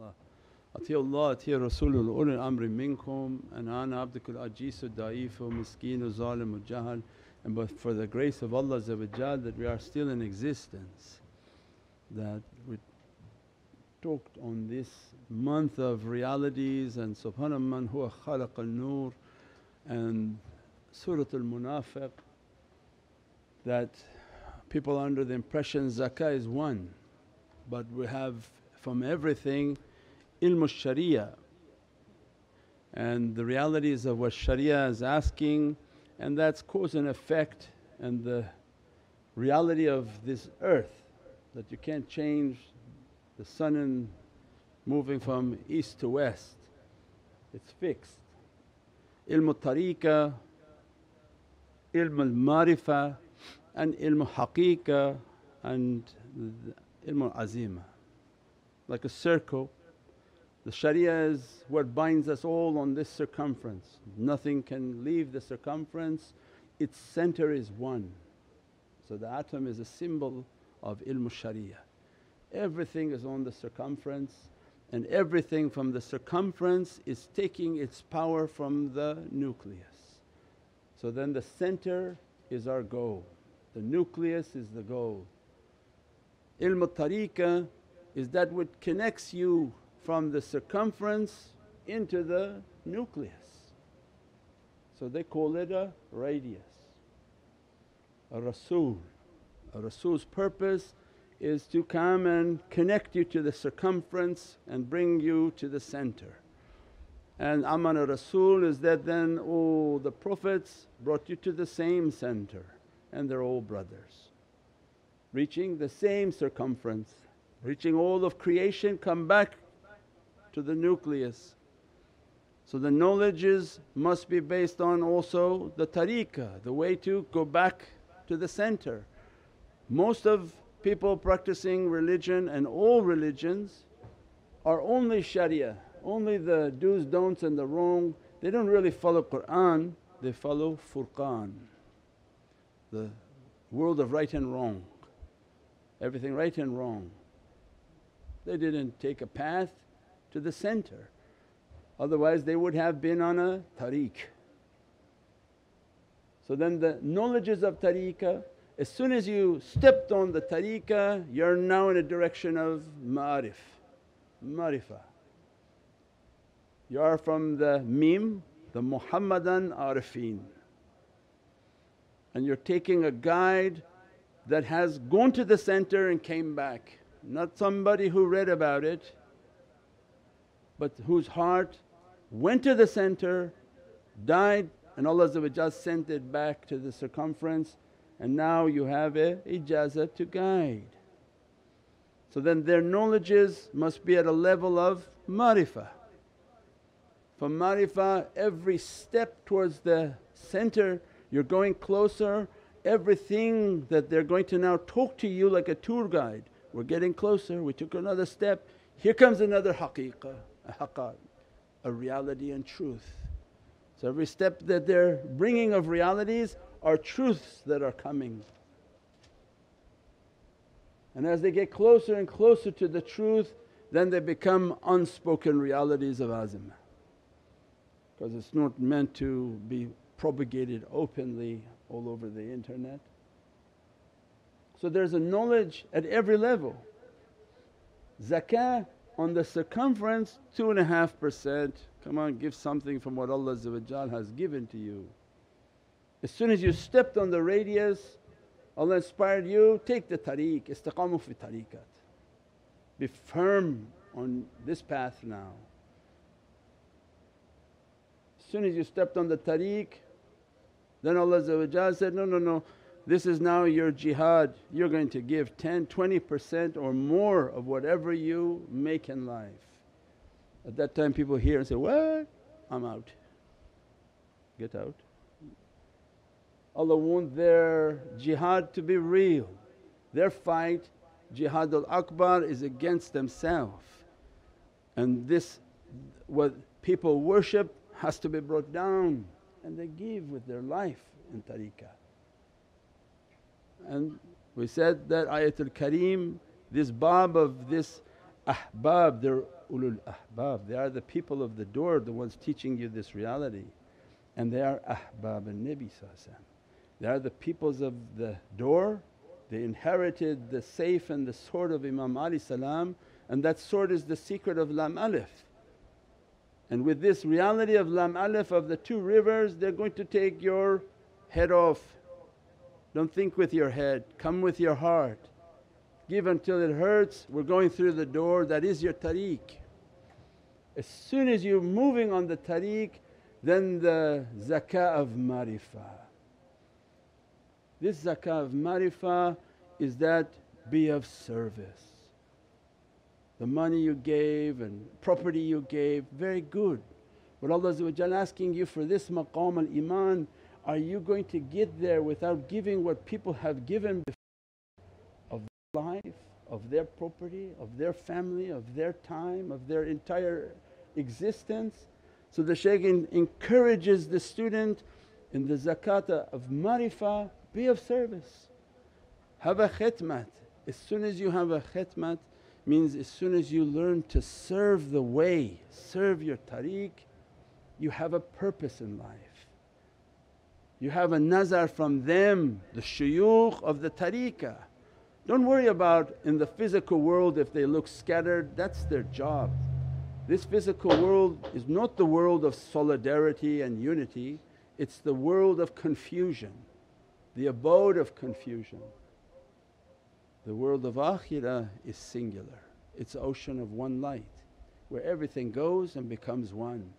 Allah. أطيعوا الله أطيعوا الرسول أولي الأمر منكم and أنا عبدك العجيز الضعيف مسكين الظالم الجهل and but for the grace of Allah that we are still in existence that we talked on this month of realities and subhana man huwa khalaq al-nur and Surat al-Munafiq that people are under the impression zakah is one but we have from everything ilm sharia and the realities of what sharia is asking and that's cause and effect and the reality of this earth that you can't change the sun and moving from east to west, it's fixed. Ilm tariqa, ilm al marifa and ilm haqiqa and ilm azima. Like a circle, the sharia is what binds us all on this circumference, nothing can leave the circumference, its center is one. So the atom is a symbol of ilm sharia. Everything is on the circumference and everything from the circumference is taking its power from the nucleus. So then the center is our goal, the nucleus is the goal. Ilm tariqah is that which connects you from the circumference into the nucleus. So they call it a radius, a rasul. A Rasul's purpose is to come and connect you to the circumference and bring you to the center. And Amana Rasul is that then all the Prophets brought you to the same center and they're all brothers. Reaching the same circumference, reaching all of creation come back to the nucleus. So the knowledges must be based on also the tariqah, the way to go back to the center most of people practicing religion and all religions are only sharia, only the do's, don'ts and the wrong. They don't really follow Qur'an, they follow Furqan, the world of right and wrong, everything right and wrong. They didn't take a path to the center, otherwise they would have been on a tariq. So then the knowledges of tariqah as soon as you stepped on the tariqah, you're now in a direction of ma'arif, marifah. You are from the mim, the Muhammadan arifin. And you're taking a guide that has gone to the center and came back, not somebody who read about it, but whose heart went to the center, died, and Allah sent it back to the circumference and now you have a ijazah to guide. So then their knowledges must be at a level of marifah. From marifah every step towards the center you're going closer, everything that they're going to now talk to you like a tour guide. We're getting closer, we took another step, here comes another haqiqah, a haqqat, a reality and truth. So every step that they're bringing of realities are truths that are coming. And as they get closer and closer to the truth then they become unspoken realities of azimah because it's not meant to be propagated openly all over the internet. So there's a knowledge at every level. Zakah on the circumference two and a half percent, come on give something from what Allah has given to you. As soon as you stepped on the radius, Allah inspired you, take the tariq, istiqamu fi tariqat. Be firm on this path now. As soon as you stepped on the tariq, then Allah said, no, no, no, this is now your jihad, you're going to give 10, 20% or more of whatever you make in life. At that time people hear and say, what? I'm out. Get out. Allah want their jihad to be real. Their fight, jihad al-akbar is against themselves and this what people worship has to be brought down and they give with their life in tariqah. And we said that ayatul kareem, this bab of this ahbab, they're ulul ahbab, they are the people of the door, the ones teaching you this reality. And they are ahbab and Nabi They are the peoples of the door, they inherited the safe and the sword of Imam Ali salam and that sword is the secret of Lam Alif. And with this reality of Lam Alif of the two rivers they're going to take your head off. Don't think with your head, come with your heart. Give until it hurts, we're going through the door that is your tariq. As soon as you're moving on the tariq then the zakah of marifah. This zakah of marifah is that be of service the money you gave and property you gave, very good. But Allah asking you for this maqam al iman, are you going to get there without giving what people have given of their life, of their property, of their family, of their time, of their entire existence? So the shaykh encourages the student in the zakata of marifah, be of service. Have a khidmat. As soon as you have a khidmat, means as soon as you learn to serve the way, serve your tariq, you have a purpose in life. You have a nazar from them, the shuyukh of the tariqah. Don't worry about in the physical world if they look scattered, that's their job. This physical world is not the world of solidarity and unity, it's the world of confusion, the abode of confusion. The world of akhirah is singular, it's ocean of one light where everything goes and becomes one.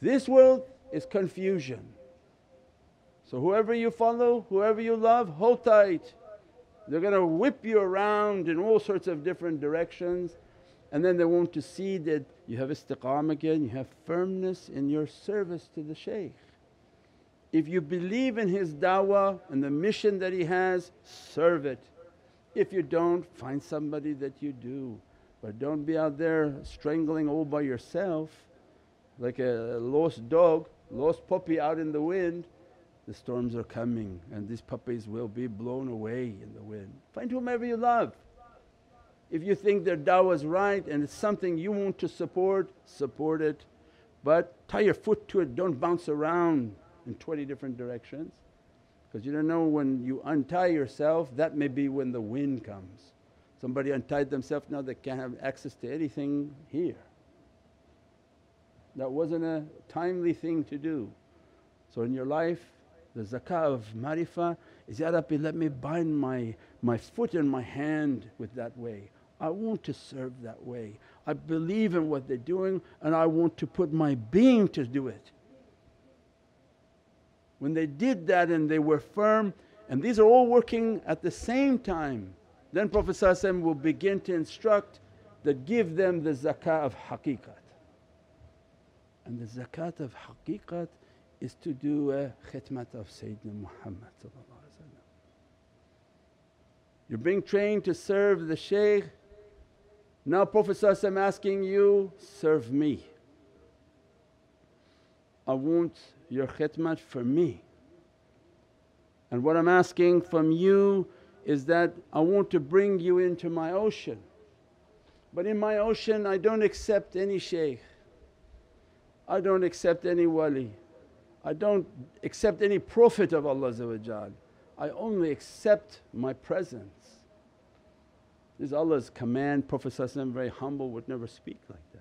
This world is confusion. So whoever you follow, whoever you love, hold tight. They're going to whip you around in all sorts of different directions and then they want to see that you have istiqam again, you have firmness in your service to the shaykh. If you believe in his da'wah and the mission that he has, serve it. If you don't, find somebody that you do. But don't be out there strangling all by yourself like a lost dog, lost puppy out in the wind. The storms are coming and these puppies will be blown away in the wind. Find whomever you love. If you think their da'wah is right and it's something you want to support, support it. But tie your foot to it, don't bounce around in 20 different directions because you don't know when you untie yourself that may be when the wind comes. Somebody untied themselves now they can't have access to anything here. That wasn't a timely thing to do. So in your life the zakah of marifah is, Ya Rabbi let me bind my, my foot and my hand with that way. I want to serve that way. I believe in what they're doing and I want to put my being to do it. When they did that and they were firm and these are all working at the same time, then Prophet will begin to instruct that give them the zakah of haqiqat. And the zakat of haqiqat is to do a khidmat of Sayyidina Muhammad You're being trained to serve the shaykh. Now Prophet I'm asking you, serve me. I want your khidmat for me. And what I'm asking from you is that I want to bring you into my ocean. But in my ocean I don't accept any shaykh, I don't accept any wali, I don't accept any Prophet of Allah I only accept my presence. This is Allah's command, Prophet very humble would never speak like that.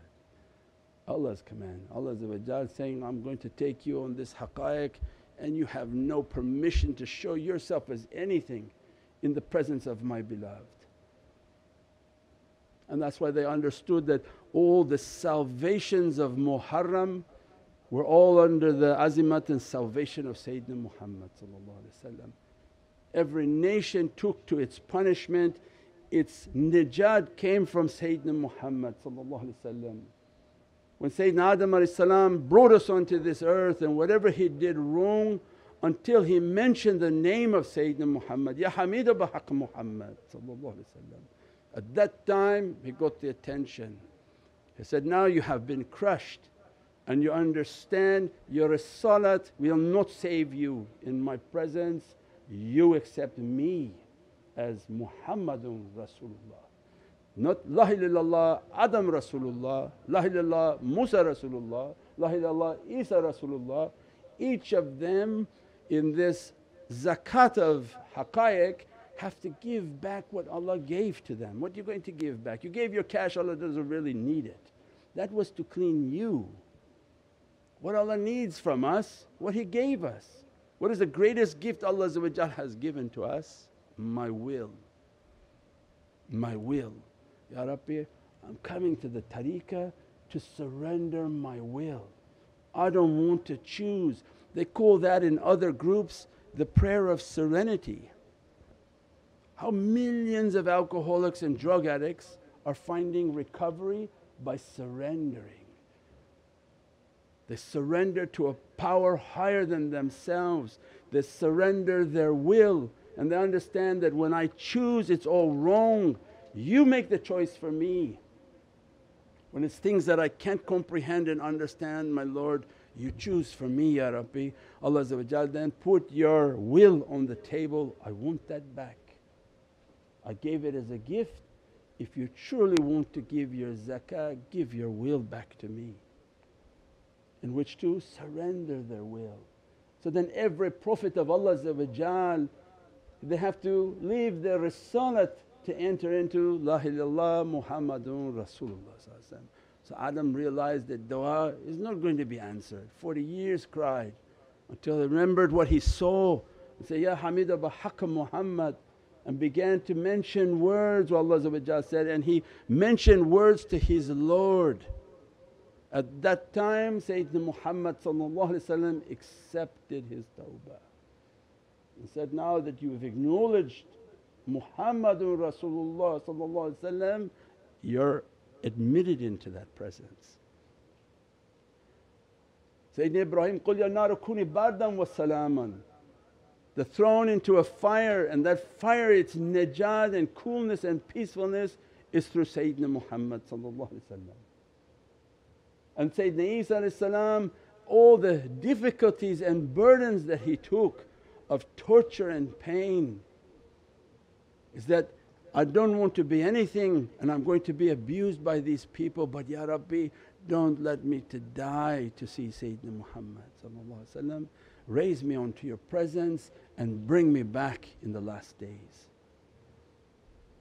Allah's command. Allah saying, I'm going to take you on this haqqaiq and you have no permission to show yourself as anything in the presence of my beloved. And that's why they understood that all the salvations of Muharram were all under the azimat and salvation of Sayyidina Muhammad Every nation took to its punishment, its najat came from Sayyidina Muhammad when Sayyidina Adam brought us onto this earth and whatever he did wrong until he mentioned the name of Sayyidina Muhammad, Ya Hamida Bahaq Muhammad At that time he got the attention. He said, now you have been crushed and you understand your salat will not save you in my presence, you accept me as Muhammadun Rasulullah. Not La Adam Rasulullah, La Musa Rasulullah, La Isa Rasulullah. Each of them in this zakat of haqqaiq have to give back what Allah gave to them. What are you going to give back? You gave your cash, Allah doesn't really need it. That was to clean you. What Allah needs from us, what He gave us. What is the greatest gift Allah has given to us? My will, my will. Ya Rabbi I'm coming to the tariqah to surrender my will. I don't want to choose. They call that in other groups the prayer of serenity. How millions of alcoholics and drug addicts are finding recovery by surrendering. They surrender to a power higher than themselves. They surrender their will and they understand that when I choose it's all wrong, you make the choice for me. When it's things that I can't comprehend and understand, my Lord, you choose for me, Ya Rabbi. Allah then put your will on the table, I want that back. I gave it as a gift. If you truly want to give your zakah, give your will back to me in which to surrender their will. So then every Prophet of Allah they have to leave their risalat to enter into La ilaha Muhammadun Rasulullah So Adam realized that du'a is not going to be answered. 40 years cried until he remembered what he saw and said, Ya Hamida Muhammad and began to mention words what Allah said and he mentioned words to his Lord at that time Sayyidina Muhammad accepted his tawbah and said, now that you have acknowledged Muhammadun Rasulullah you're admitted into that presence. Sayyidina Ibrahim, قُلْ يَا نَارُ كُونِ بَارْدًا وَسَلَامًا The thrown into a fire and that fire its najat and coolness and peacefulness is through Sayyidina Muhammad and Sayyidina Isa all the difficulties and burdens that he took of torture and pain is that I don't want to be anything and I'm going to be abused by these people but Ya Rabbi don't let me to die to see Sayyidina Muhammad raise me onto your presence and bring me back in the last days.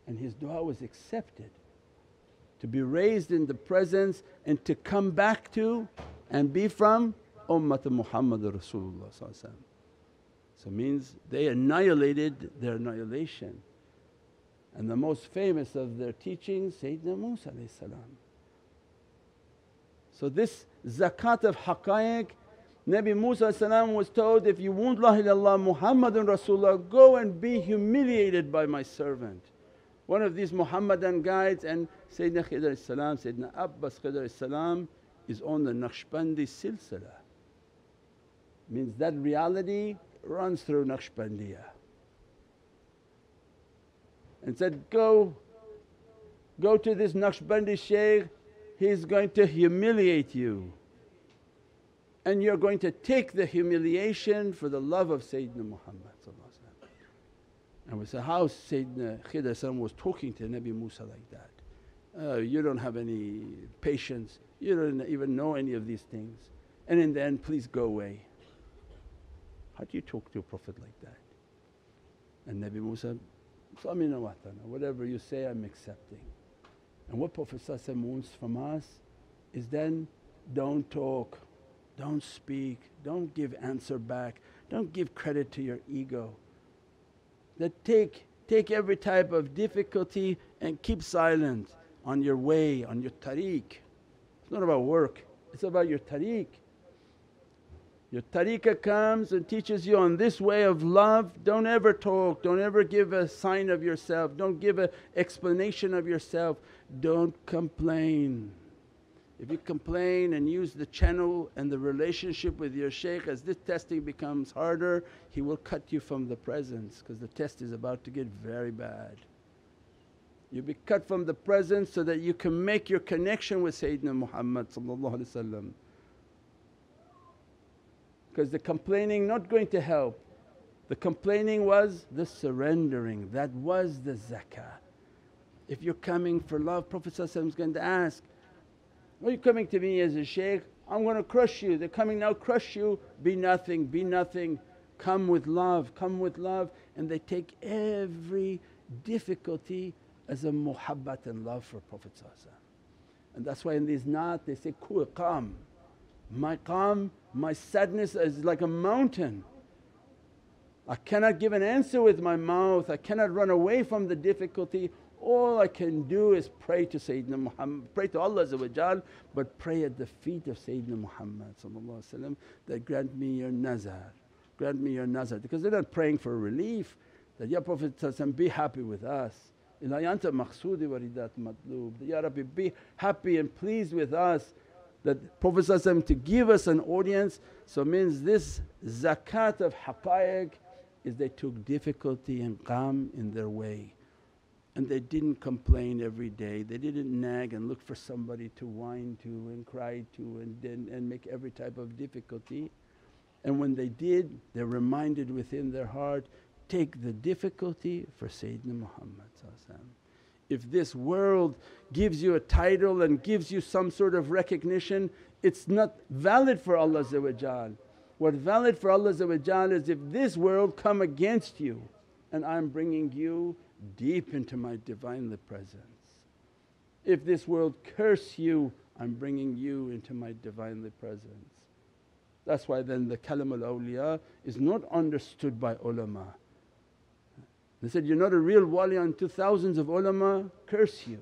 And his du'a was accepted to be raised in the presence and to come back to and be from Ummah Muhammad Rasulullah So means they annihilated their annihilation. And the most famous of their teachings Sayyidina Musa So this zakat of haqqaiq Nabi Musa was told, if you want La ilaha Muhammadun Rasulullah go and be humiliated by my servant one of these Muhammadan guides and Sayyidina Khidr salam, Sayyidina Abbas Khidr salam is on the Naqshbandi silsila. Means that reality runs through Naqshbandiyah. And said, go, go to this Naqshbandi shaykh, he's going to humiliate you and you're going to take the humiliation for the love of Sayyidina Muhammad and we said, how Sayyidina Khidr was talking to Nabi Musa like that. Uh, you don't have any patience, you don't even know any of these things and in the end, please go away. How do you talk to a Prophet like that? And Nabi Musa, Samina watana, whatever you say I'm accepting. And what Prophet wants from us is then don't talk, don't speak, don't give answer back, don't give credit to your ego that take, take every type of difficulty and keep silent on your way, on your tariq. It's not about work, it's about your tariq. Your tariqah comes and teaches you on this way of love, don't ever talk, don't ever give a sign of yourself, don't give an explanation of yourself, don't complain. If you complain and use the channel and the relationship with your shaykh as this testing becomes harder, he will cut you from the presence because the test is about to get very bad. You'll be cut from the presence so that you can make your connection with Sayyidina Muhammad because the complaining not going to help. The complaining was the surrendering, that was the zakah. If you're coming for love, Prophet is going to ask, Are you coming to me as a shaykh? I'm going to crush you. They're coming now, crush you. Be nothing, be nothing. Come with love, come with love. And they take every difficulty as a muhabbat and love for Prophet And that's why in these naat they say, Ku qam. My qam, my sadness is like a mountain. I cannot give an answer with my mouth, I cannot run away from the difficulty. All I can do is pray to Sayyidina Muhammad, pray to Allah but pray at the feet of Sayyidina Muhammad that grant me your nazar, grant me your nazar. Because they're not praying for relief that, Ya Prophet be happy with us. Ilahi anta maqsoodi wa ridat matloob. Ya Rabbi be happy and pleased with us that Prophet to give us an audience. So means this zakat of haqqaiq is they took difficulty and qam in their way and they didn't complain every day, they didn't nag and look for somebody to whine to and cry to and, and, and make every type of difficulty. And when they did, they're reminded within their heart, take the difficulty for Sayyidina Muhammad If this world gives you a title and gives you some sort of recognition, it's not valid for Allah What's valid for Allah is if this world come against you and I'm bringing you deep into my Divinely Presence. If this world curse you, I'm bringing you into my Divinely Presence. That's why then the kalam al awliya is not understood by ulama. They said, You're not a real wali until thousands of ulama curse you.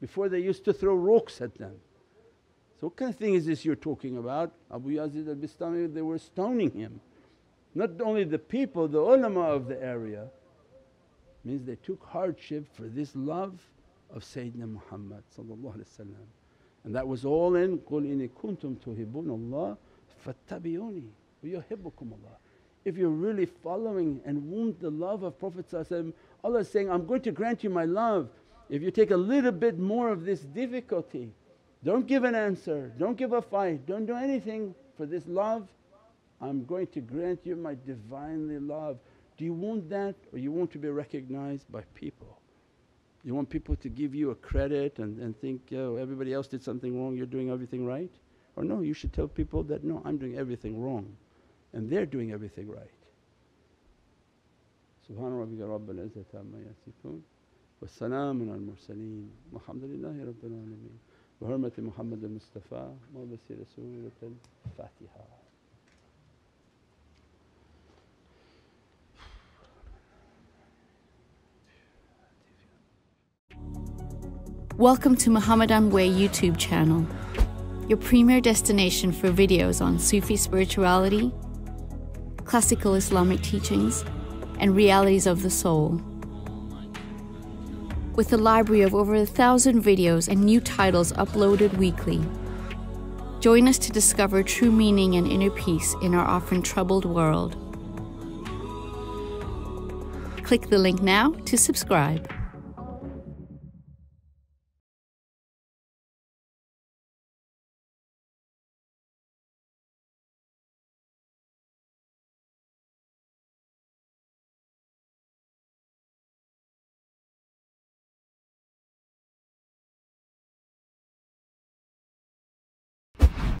Before they used to throw rocks at them. So, what kind of thing is this you're talking about? Abu Yazid al Bistami, they were stoning him. Not only the people, the ulama of the area means they took hardship for this love of Sayyidina Muhammad and that was all in قُلْ إِنِ كُنْتُمْ تُحِبُّونَ اللَّهِ فَاتَّبِعُونِي وَيُحِبُّكُمُ اللَّهِ If you're really following and want the love of Prophet Allah is saying, I'm going to grant you my love. If you take a little bit more of this difficulty, don't give an answer, don't give a fight, don't do anything for this love, I'm going to grant you my Divinely love. Do you want that or you want to be recognized by people? You want people to give you a credit and, and think, oh everybody else did something wrong, you're doing everything right? Or no, you should tell people that, no I'm doing everything wrong and they're doing everything right. Subhana rabbika rabbal izzati amma yasifoon wa salaamun al mursaleen walhamdulillahi rabbil alameen bi hurmati Muhammad al Mustafa wa bi Rasulil Fatiha. Welcome to Muhammadan Way YouTube channel, your premier destination for videos on Sufi spirituality, classical Islamic teachings, and realities of the soul. With a library of over a thousand videos and new titles uploaded weekly. Join us to discover true meaning and inner peace in our often troubled world. Click the link now to subscribe.